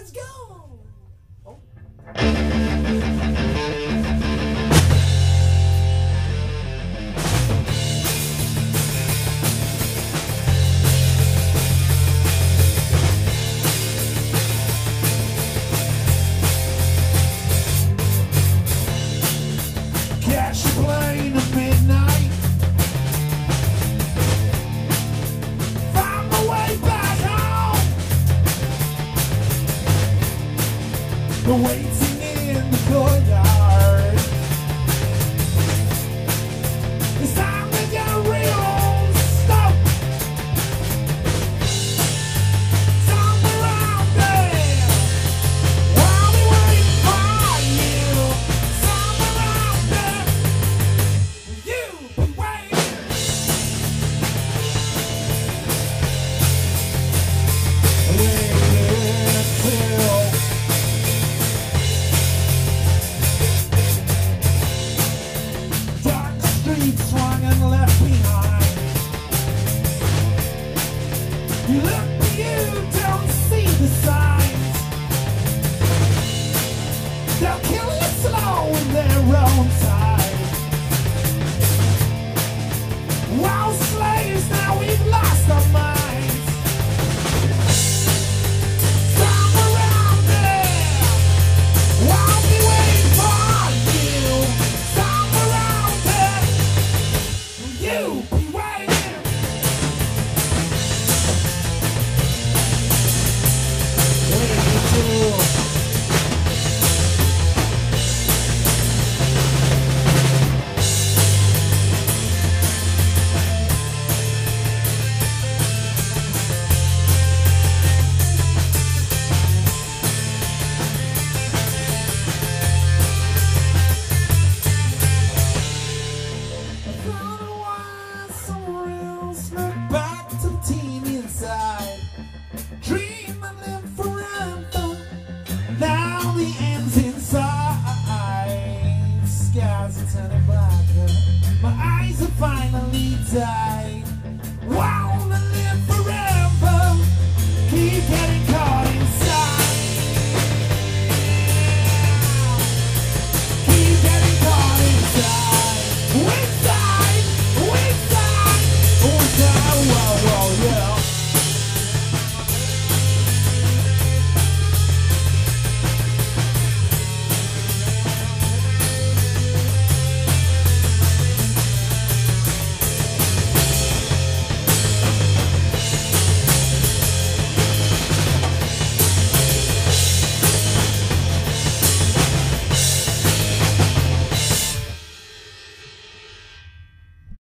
Let's go. Cash waiting in the courtyard. feet swung and left behind. You finally die.